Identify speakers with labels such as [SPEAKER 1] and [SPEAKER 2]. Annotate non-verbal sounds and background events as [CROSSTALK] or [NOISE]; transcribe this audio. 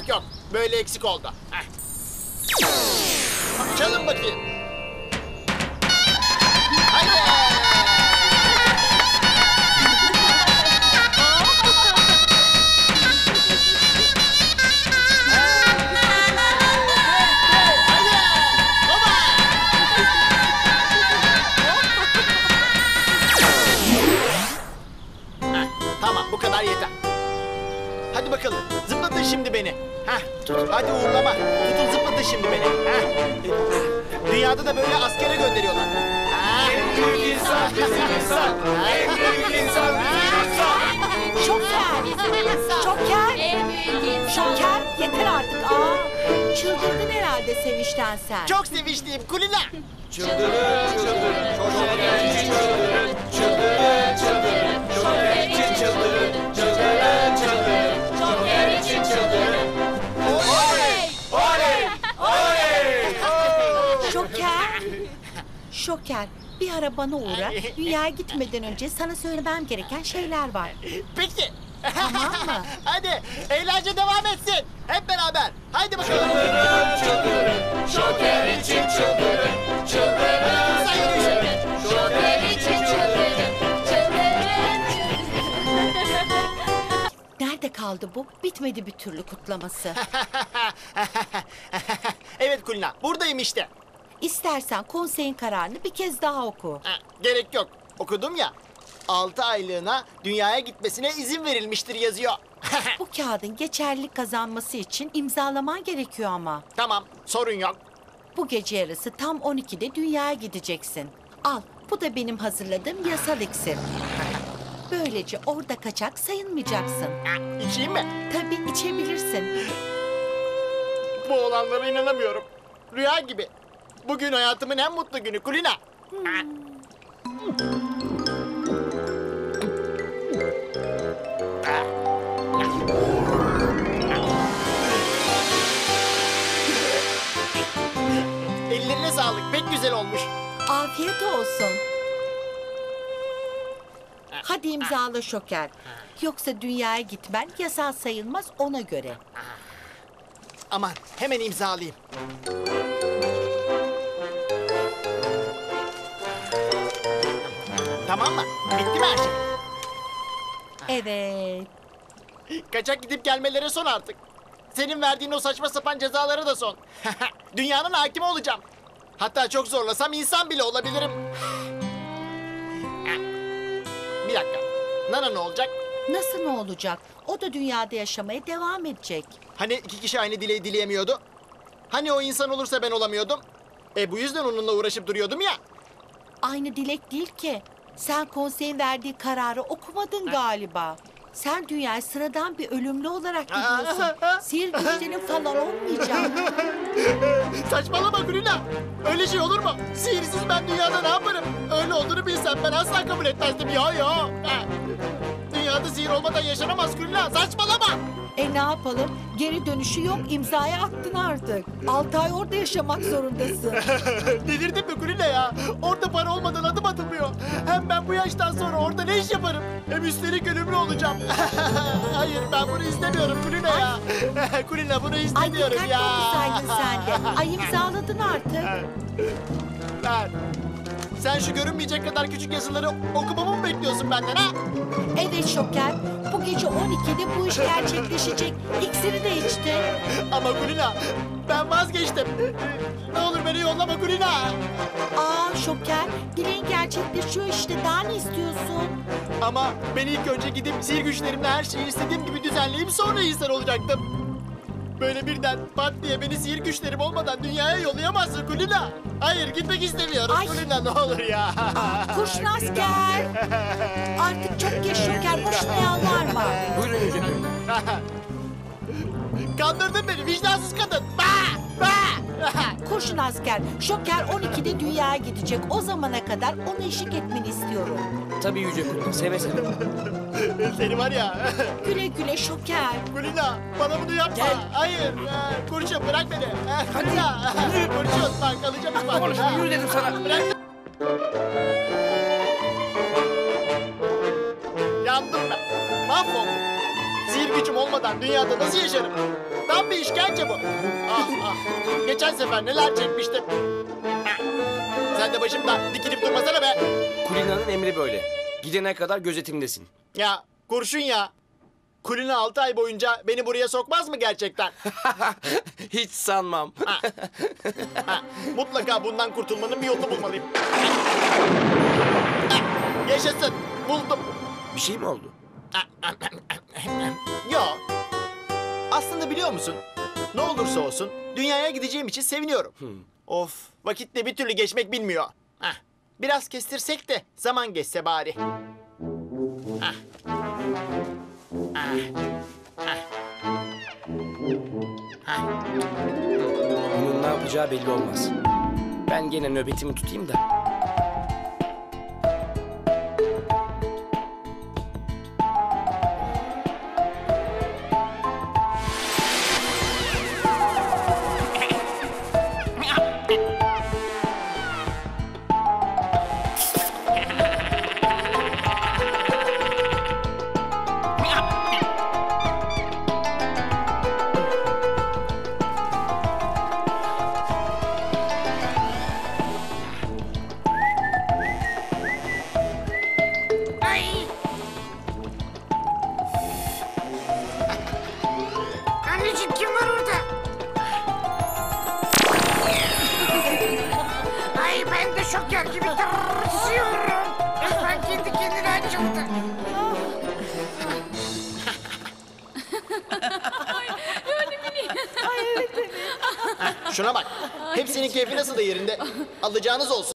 [SPEAKER 1] yok yok. Böyle eksik oldu. Heh. Çalın bakayım. Haydi. Heh, tamam bu kadar yeter. Hadi bakalım zıplatın şimdi beni. Heh, hadi uğurlama. Tutun zıplatın şimdi beni. Heh. Dünyada da böyle askere gönderiyorlar. En büyük insan bizim insan. En büyük insan bizim insan.
[SPEAKER 2] Şoker. Şoker. Şoker yeter artık. Aa, çıldırdın herhalde sevinçten sen.
[SPEAKER 1] Çok sevinçliyim Kulina.
[SPEAKER 2] Şoker. Şoker. Bir ara bana uğra. Dünyaya gitmeden önce sana söylemem gereken şeyler var.
[SPEAKER 1] Peki.
[SPEAKER 2] Tamam mı? [LAUGHS]
[SPEAKER 1] Hadi eğlence devam etsin. Hep beraber. Haydi bakalım.
[SPEAKER 3] Şoker için çıldırın, çıldırın, çıldırın. Şoker için çıldırın, çıldırın.
[SPEAKER 2] Nerede kaldı bu? Bitmedi bir türlü kutlaması. [LAUGHS]
[SPEAKER 1] evet Kulina buradayım işte.
[SPEAKER 2] İstersen konseyin kararını bir kez daha oku.
[SPEAKER 1] Ha, gerek yok. Okudum ya. 6 aylığına dünyaya gitmesine izin verilmiştir yazıyor. [LAUGHS]
[SPEAKER 2] Bu kağıdın geçerlilik kazanması için imzalaman gerekiyor ama.
[SPEAKER 1] tamam sorun yok.
[SPEAKER 2] Bu gece yarısı tam 12'de dünyaya gideceksin. Al, bu da benim hazırladığım yasal iksir. Böylece orada kaçak sayılmayacaksın.
[SPEAKER 1] Ha, içeyim mi?
[SPEAKER 2] Tabii içebilirsin.
[SPEAKER 1] Bu olanlara inanamıyorum. Rüya gibi. Bugün hayatımın en mutlu günü Kulina. Ellerine sağlık. Pek güzel olmuş.
[SPEAKER 2] Afiyet olsun. Hadi imzala şoker. Yoksa dünyaya gitmen yasal sayılmaz ona göre.
[SPEAKER 1] Aman hemen imzalayayım. Tamam mı? Bitti mi her şey?
[SPEAKER 2] Evet.
[SPEAKER 1] Kaçak gidip gelmelere son artık. Senin verdiğin o saçma sapan cezalara da son. [LAUGHS] Dünyanın hakimi olacağım. Hatta çok zorlasam insan bile olabilirim. [SIGHS] Bir dakika. Nana ne olacak?
[SPEAKER 2] Nasıl ne olacak? O da dünyada yaşamaya devam edecek.
[SPEAKER 1] Hani iki kişi aynı dileği dileyemiyordu? Hani o insan olursa ben olamıyordum? E bu yüzden onunla uğraşıp duruyordum ya.
[SPEAKER 2] Aynı dilek değil ki. Sen konseyin verdiği kararı okumadın galiba. Sen dünyaya sıradan bir ölümlü olarak gidiyorsun. Sihir güçlerin falan olmayacak. [LAUGHS]
[SPEAKER 1] Saçmalama Gülina. Öyle şey olur mu? Sihirsiz ben dünyada ne yaparım? Öyle olduğunu bilsem ben asla kabul etmezdim. Ya ya. Dünyada sihir olmadan yaşanamaz Gülina. Saçmalama.
[SPEAKER 2] E ne yapalım? Geri dönüşü yok. imzayı attın artık. Altı ay orada yaşamak zorundasın. [LAUGHS]
[SPEAKER 1] Delirdin mi Gülina ya? Orada para olmadan adım atılmıyor. Hem ben bu yaştan sonra orada ne iş yaparım? Hem üstelik ölümlü olacağım. [LAUGHS] Hayır ben bunu istemiyorum Gülina ya. Gülina [LAUGHS] bunu
[SPEAKER 2] Ay
[SPEAKER 1] istemiyorum
[SPEAKER 2] dikkatli
[SPEAKER 1] ya.
[SPEAKER 2] olsaydın sen de. Ay imzaladın artık.
[SPEAKER 1] Ver. Sen şu görünmeyecek kadar küçük yazıları okumamı mı bekliyorsun benden ha?
[SPEAKER 2] Evet Şoker. Bu gece 12'de bu iş gerçekleşecek. İksiri de içti.
[SPEAKER 1] Ama Kulina ben vazgeçtim. Ne olur beni yollama Kulina.
[SPEAKER 2] Aa Şoker. Dileğin gerçekleşiyor işte. Daha ne istiyorsun?
[SPEAKER 1] Ama ben ilk önce gidip sihir güçlerimle her şeyi istediğim gibi düzenleyip sonra insan olacaktım. Böyle birden pat diye beni sihir güçlerim olmadan dünyaya yollayamazsın Kulina. Hayır gitmek istemiyorum
[SPEAKER 2] Ay.
[SPEAKER 1] Kulina ne olur ya.
[SPEAKER 2] Kurşun asker. Artık çok geç Şoker. Boşuna yalvarma.
[SPEAKER 4] Buyurun Gönül. [LAUGHS]
[SPEAKER 1] Kandırdın beni vicdansız kadın. Bah! Bah! [LAUGHS]
[SPEAKER 2] Kurşun asker. Şoker 12'de dünyaya gidecek. O zamana kadar ona eşlik etmeni istiyorum.
[SPEAKER 4] Tabii Yüce Gönül. Seve seve. [LAUGHS]
[SPEAKER 1] Seni var ya. [LAUGHS]
[SPEAKER 2] Güle güle Şoker.
[SPEAKER 1] Kulina bana bunu yapma.
[SPEAKER 4] Gel.
[SPEAKER 1] Hayır. Ee, Kurşun bırak beni. Ee, Kulina. Kurşun bak alacağım bak. Ha.
[SPEAKER 4] yürü dedim sana.
[SPEAKER 1] Bırak. Yandım ben. Mahvoldum. Sihir gücüm olmadan dünyada nasıl yaşarım? Tam bir işkence bu. Ah ah. Geçen sefer neler çekmiştim. Ah. Sen de başımda dikilip durmasana be.
[SPEAKER 4] Kulina'nın emri böyle. Gidene kadar gözetimdesin.
[SPEAKER 1] Ya kurşun ya. Kulina altı ay boyunca beni buraya sokmaz mı gerçekten? [LAUGHS]
[SPEAKER 4] Hiç sanmam.
[SPEAKER 1] Ha, mutlaka bundan kurtulmanın bir yolunu bulmalıyım. Ah, Yaşasın. Buldum.
[SPEAKER 4] Bir şey mi oldu?
[SPEAKER 1] Yo. Biliyor musun? Ne olursa olsun dünyaya gideceğim için seviniyorum. Of vakit de bir türlü geçmek bilmiyor. Hah, biraz kestirsek de zaman geçse bari. Hah. Ah. Ah. Ah.
[SPEAKER 4] Bunun ne yapacağı belli olmaz. Ben gene nöbetimi tutayım da.
[SPEAKER 3] Ay. Anneciğim kim var orada? Ay ben de şoker gibi tırsıyorum. Ben kendi kendine açıldı.
[SPEAKER 1] Şuna bak. Hepsinin keyfi nasıl da yerinde. Alacağınız olsun.